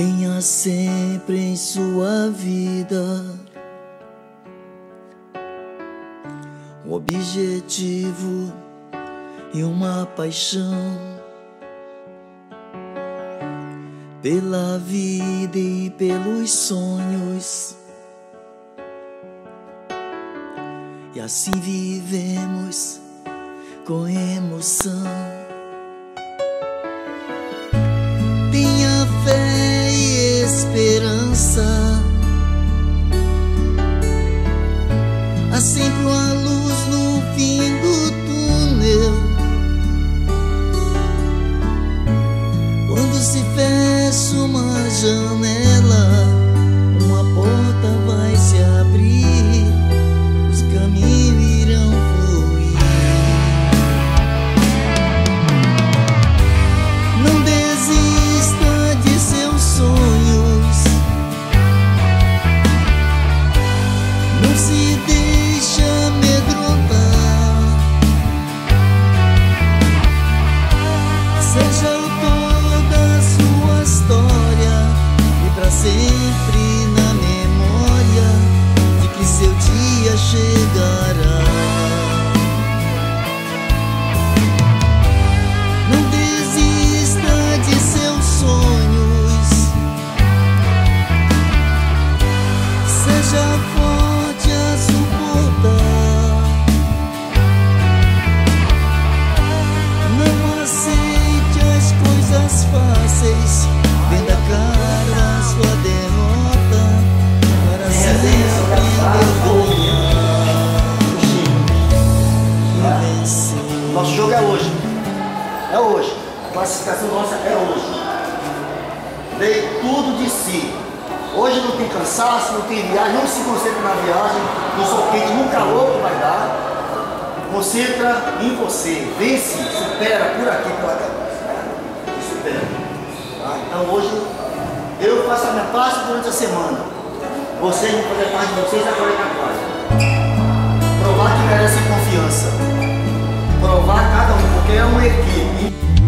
Tenha sempre em sua vida um objetivo e uma paixão pela vida e pelos sonhos. E assim vivemos com emoção. Há sempre uma luz no fim do túnel. Quando se fecha uma janela, Sẽ fáceis. Venda cara sua derrota para sempre mergulhar e vencer. Nosso jogo é hoje. É hoje. A classificação nossa é hoje. Dei tudo de si. Hoje não tem cansaço, não tem viagem, não se concentra na viagem, no sol quente, no calor que vai dar. Concentra em você. Vence, supera por aqui, cabeça. E supera. Tá? Então hoje eu faço a minha parte durante a semana. Vocês vão fazer parte de vocês agora na quadra. Provar que merece confiança provar cada um, porque é uma equipe.